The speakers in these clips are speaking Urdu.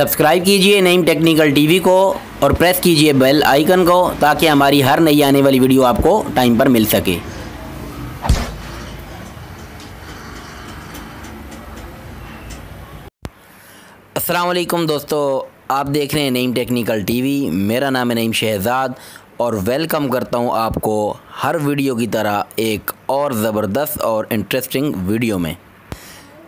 سبسکرائب کیجیے نعیم ٹیکنیکل ٹی وی کو اور پریس کیجیے بیل آئیکن کو تاکہ ہماری ہر نئی آنے والی ویڈیو آپ کو ٹائم پر مل سکے۔ السلام علیکم دوستو، آپ دیکھ رہے ہیں نعیم ٹیکنیکل ٹی وی۔ میرا نام ہے نعیم شہزاد اور ویلکم کرتا ہوں آپ کو ہر ویڈیو کی طرح ایک اور زبردست اور انٹرسٹنگ ویڈیو میں۔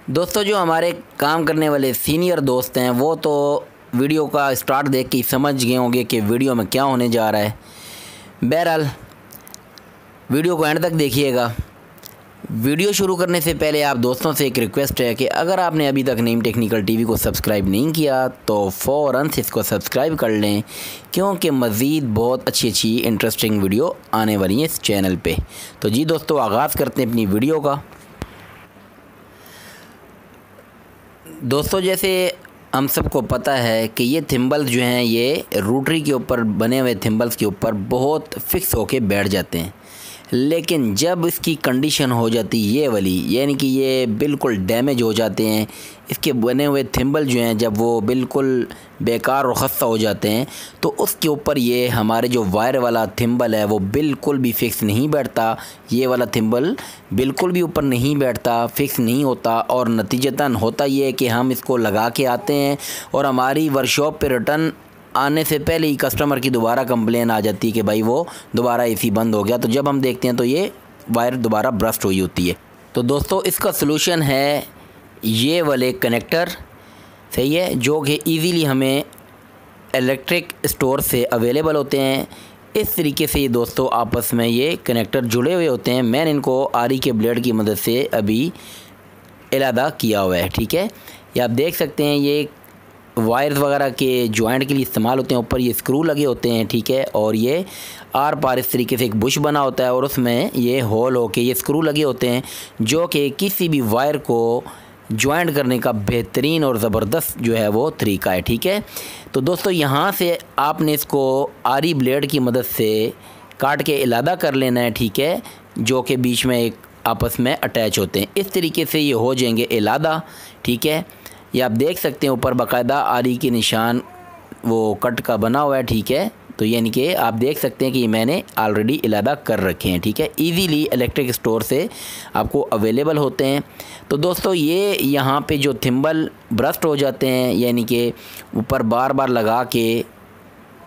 دوستو، جو ہمارے کام کرنے والے سینئر دوست ہیں، وہ تو ویڈیو کا اسٹارٹ دیکھ کے ہی سمجھ گئے ہوں گے کہ ویڈیو میں کیا ہونے جا رہا ہے۔ بہرحال، ویڈیو کو اینڈ تک دیکھیے گا۔ ویڈیو شروع کرنے سے پہلے آپ دوستوں سے ایک ریکویسٹ ہے کہ اگر آپ نے ابھی تک نیم ٹیکنیکل ٹی وی کو سبسکرائب نہیں کیا، تو فوراً اس کو سبسکرائب کر لیں، کیونکہ مزید بہت اچھی اچھی انٹرسٹنگ ویڈیو آنے والی ہیں اس چینل پہ۔ تو جی دوستو، آغاز کرتے ہیں اپنی ویڈیو کا۔ دوستو، جیسے ہم سب کو پتہ ہے کہ یہ تھمبلز جو ہیں، یہ روٹری کے اوپر بنے ہوئے تھمبلز کے اوپر بہت فکس ہو کے بیٹھ جاتے ہیں۔ لیکن جب اس کی کنڈیشن ہو جاتی یہ والی یعنی کہ یہ بالکل ڈیمیج ہو جاتے ہیں، اس کے بنے ہوئے تھمبل جو ہیں جب وہ بالکل بیکار و خستہ ہو جاتے ہیں، تو اس کے اوپر یہ ہمارے جو وائر والا تھمبل ہے، وہ بالکل بھی فکس نہیں بیٹھتا۔ یہ والا تھمبل بالکل بھی اوپر نہیں بیٹھتا فکس نہیں ہوتا۔ اور نتیجتاً ہوتا یہ ہے کہ ہم اس کو لگا کے آتے ہیں اور ہماری ورکشاپ پہ ریٹرن آنے سے پہلے ہی کسٹمر کی دوبارہ کمپلین آ جاتی ہے کہ بھائی وہ دوبارہ اے سی بند ہو گیا۔ تو جب ہم دیکھتے ہیں تو یہ وائر دوبارہ برسٹ ہوئی ہوتی ہے۔ تو دوستو، اس کا سلوشن ہے یہ والے کنیکٹر صحیح ہے؟ جو کہ ایزیلی ہمیں الیکٹرک اسٹور سے اویلیبل ہوتے ہیں۔ اس طریقے سے یہ دوستو، آپس میں یہ کنیکٹر جڑے ہوئے ہوتے ہیں۔ میں نے ان کو آری کے بلیڈ کی مدد سے ابھی علیحدہ کیا ہوا ہے۔ ٹھیک ہے؟ یہ آپ دیکھ سکتے ہیں، یہ وائرز وغیرہ کے جوائنٹ کے لیے استعمال ہوتے ہیں، اوپر یہ اسکرو لگے ہوتے ہیں، ٹھیک ہے، اور یہ آر پار اس طریقے سے ایک بش بنا ہوتا ہے اور اس میں یہ ہول ہو کے یہ اسکرو لگے ہوتے ہیں، جو کہ کسی بھی وائر کو جوائنٹ کرنے کا بہترین اور زبردست جو ہے وہ طریقہ ہے، ٹھیک ہے۔ تو دوستو، یہاں سے آپ نے اس کو آری بلیڈ کی مدد سے کاٹ کے علیحدہ کر لینا ہے، ٹھیک ہے، جو کہ بیچ میں ایک آپس میں اٹیچ ہوتے ہیں۔ اس طریقے سے یہ ہو جائیں گے علیحدہ ٹھیک ہے۔ یہ آپ دیکھ سکتے ہیں اوپر باقاعدہ آری کے نشان وہ کٹ کا بنا ہوا ہے، ٹھیک ہے؟ تو یعنی کہ آپ دیکھ سکتے ہیں کہ یہ میں نے آلریڈی علیحدہ کر رکھے ہیں، ٹھیک ہے؟ ایزیلی الیکٹرک اسٹور سے آپ کو اویلیبل ہوتے ہیں۔ تو دوستو، یہ یہاں پہ جو تھمبل برسٹ ہو جاتے ہیں یعنی کہ اوپر بار بار لگا کے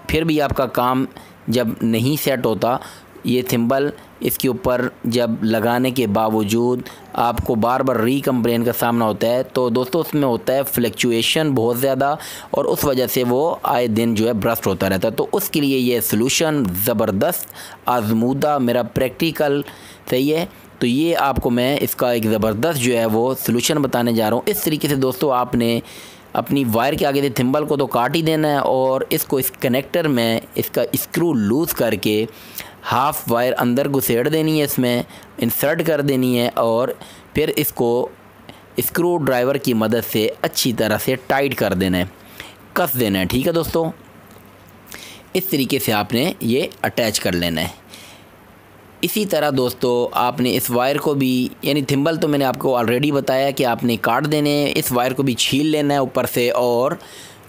پھر بھی آپ کا کام جب نہیں سیٹ ہوتا، یہ تھمبل اس کے اوپر جب لگانے کے باوجود آپ کو بار بار ری کمپلین کا سامنا ہوتا ہے، تو دوستو اس میں ہوتا ہے فلیکچویشن بہت زیادہ، اور اس وجہ سے وہ آئے دن جو ہے برسٹ ہوتا رہتا ہے۔ تو اس کے لیے یہ سلوشن زبردست، آزمودہ، میرا پریکٹیکل صحیح ہے؟ تو یہ آپ کو میں اس کا ایک زبردست جو ہے وہ سلوشن بتانے جا رہا ہوں۔ اس طریقے سے دوستو آپ نے اپنی وائر کے آگے سے تھمبل کو تو کاٹ ہی دینا ہے، اور اس کو اس کنیکٹر میں اس کا اسکرو لوز کر کے ہاف وائر اندر گھسیڑ دینی ہے اس میں، انسرٹ کر دینی ہے اور پھر اس کو اسکرو ڈرائیور کی مدد سے اچھی طرح سے ٹائٹ کر دینا ہے، کس دینا ہے، ٹھیک ہے دوستو؟ اس طریقے سے آپ نے یہ اٹیچ کر لینا ہے۔ اسی طرح دوستو، آپ نے اس وائر کو بھی یعنی تھمبل تو میں نے آپ کو آلریڈی بتایا کہ آپ نے کاٹ دینے اس وائر کو بھی چھیل لینا ہے اوپر سے اور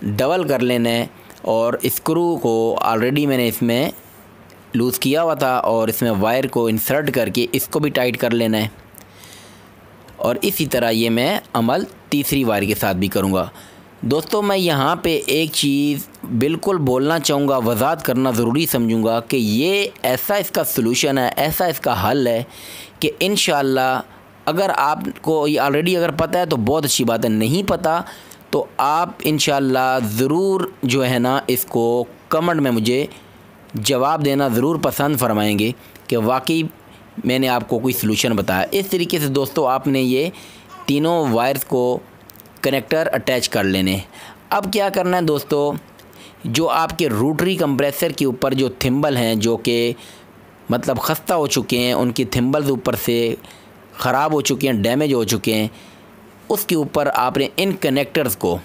ڈبل کر لینا ہے اور اسکرو کو آلریڈی میں نے اس میں لوز کیا ہوا تھا اور اس میں وائر کو انسرٹ کر کے اس کو بھی ٹائٹ کر لینا ہے۔ اور اسی طرح یہ میں عمل تیسری وائر کے ساتھ بھی کروں گا۔ دوستو، میں یہاں پہ ایک چیز بالکل بولنا چاہوں گا، وضاحت کرنا ضروری سمجھوں گا کہ یہ ایسا اس کا سلوشن ہے، ایسا اس کا حل ہے کہ انشاءاللہ اگر آپ کو یہ آلریڈی اگر پتہ ہے تو بہت اچھی بات ہے، نہیں پتہ تو آپ انشاءاللہ ضرور جو ہے نا اس کو کمنٹ میں مجھے جواب دینا ضرور پسند فرمائیں گے کہ واقعی میں نے آپ کو کوئی سلوشن بتایا۔ اس طریقے سے دوستو، آپ نے یہ تینوں وائرز کو کنیکٹر اٹیچ کر لینے۔ اب کیا کرنا ہے دوستو؟ جو آپ کے روٹری کمپریسر کے اوپر جو تھمبل ہیں، جو کہ مطلب خستہ ہو چکے ہیں، ان کی تھمبلز اوپر سے خراب ہو چکے ہیں ڈیمیج ہو چکے ہیں، اس کے اوپر آپ نے ان کنیکٹرز کو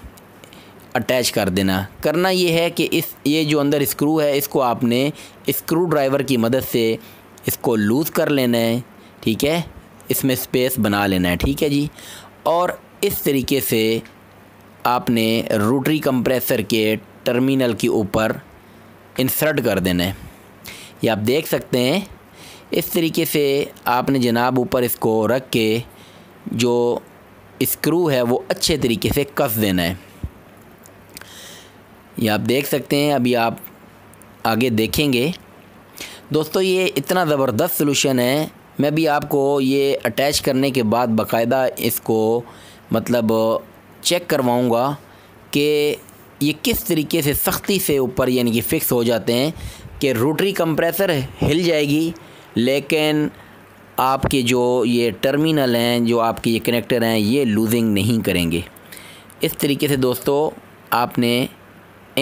اٹیچ کر دینا۔ کرنا یہ ہے کہ اس، یہ جو اندر اسکرو ہے، اس کو آپ نے اسکرو ڈرائیور کی مدد سے اس کو لوز کر لینا ہے، ٹھیک ہے؟ اس میں اسپیس بنا لینا ہے، ٹھیک ہے جی؟ اور اس طریقے سے آپ نے روٹری کمپریسر کے ٹرمینل کے اوپر انسرٹ کر دینا ہے۔ یہ آپ دیکھ سکتے ہیں۔ اس طریقے سے آپ نے جناب اوپر اس کو رکھ کے جو اسکرو ہے، وہ اچھے طریقے سے کس دینا ہے۔ یہ آپ دیکھ سکتے ہیں، ابھی آپ آگے دیکھیں گے۔ دوستو، یہ اتنا زبردست سلوشن ہے۔ میں بھی آپ کو یہ اٹیچ کرنے کے بعد باقاعدہ اس کو مطلب چیک کرواؤں گا کہ یہ کس طریقے سے سختی سے اوپر یعنی کہ فکس ہو جاتے ہیں کہ روٹری کمپریسر ہل جائے گی۔ لیکن آپ کے جو یہ ٹرمینل ہیں، جو آپ کے یہ کنیکٹر ہیں، یہ لوزنگ نہیں کریں گے۔ اس طریقے سے دوستو، آپ نے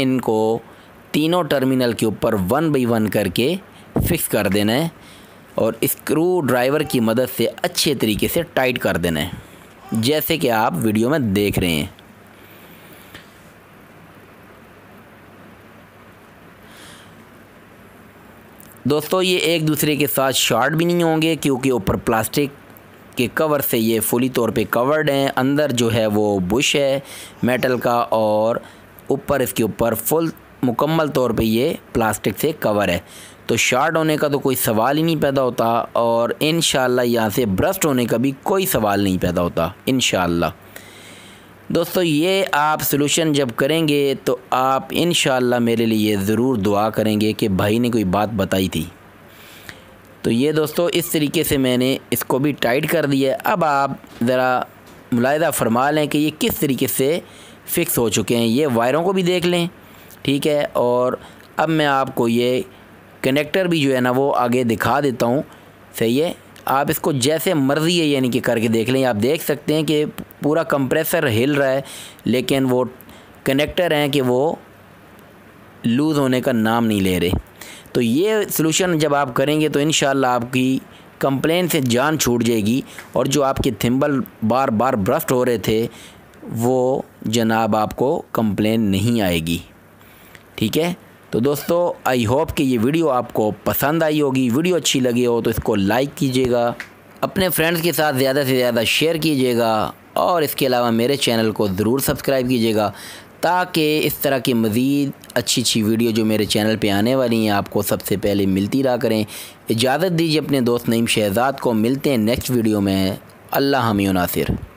ان کو تینوں ٹرمینل کے اوپر ون بائی ون کر کے فکس کر دینا ہے اور اسکرو ڈرائیور کی مدد سے اچھے طریقے سے ٹائٹ کر دینا ہے۔ جیسے کہ آپ ویڈیو میں دیکھ رہے ہیں۔ دوستو، یہ ایک دوسرے کے ساتھ شارٹ بھی نہیں ہوں گے کیونکہ اوپر پلاسٹک کے کور سے یہ فلی طور پہ کورڈ ہیں۔ اندر جو ہے وہ بش ہے، میٹل کا اور اوپر، اس کے اوپر فل مکمل طور پہ یہ پلاسٹک سے کور ہے۔ تو شارٹ ہونے کا تو کوئی سوال ہی نہیں پیدا ہوتا اور انشاءاللہ یہاں سے برسٹ ہونے کا بھی کوئی سوال نہیں پیدا ہوتا، انشاءاللہ۔ دوستو، یہ آپ سلوشن جب کریں گے تو آپ انشاءاللہ میرے لیے ضرور دعا کریں گے کہ بھائی نے کوئی بات بتائی تھی۔ تو یہ دوستو، اس طریقے سے میں نے اس کو بھی ٹائٹ کر دیا اب آپ ذرا ملاحظہ فرما لیں کہ یہ کس طریقے سے فکس ہو چکے ہیں، یہ وائروں کو بھی دیکھ لیں، ٹھیک ہے؟ اور اب میں آپ کو یہ کنیکٹر بھی جو ہے نا وہ آگے دکھا دیتا ہوں، صحیح ہے؟ آپ اس کو جیسے مرضی ہے یعنی کہ کر کے دیکھ لیں۔ آپ دیکھ سکتے ہیں کہ پورا کمپریسر ہل رہا ہے، لیکن وہ کنیکٹر ہیں کہ وہ لوز ہونے کا نام نہیں لے رہے۔ تو یہ سلوشن جب آپ کریں گے تو انشاءاللہ آپ کی کمپلین سے جان چھوٹ جائے گی۔ اور جو آپ کے تھمبل بار بار برسٹ ہو رہے تھے وہ جناب آپ کو کمپلین نہیں آئے گی۔ ٹھیک ہے؟ تو دوستو آئی ہوپ کہ یہ ویڈیو آپ کو پسند آئی ہوگی۔ ویڈیو اچھی لگی ہو تو اس کو لائک کیجیے گا۔ اپنے فرینڈز کے ساتھ زیادہ سے زیادہ شیئر کیجیے گا۔ اور اس کے علاوہ میرے چینل کو ضرور سبسکرائب کیجیے گا۔ تاکہ اس طرح کی مزید اچھی اچھی ویڈیو جو میرے چینل پہ آنے والی ہیں، آپ کو سب سے پہلے ملتی رہا کریں۔ اجازت دیجیے اپنے دوست نعیم شہزاد کو، ملتے ہیں نیکسٹ ویڈیو میں۔ اللہ حمی و ناصر۔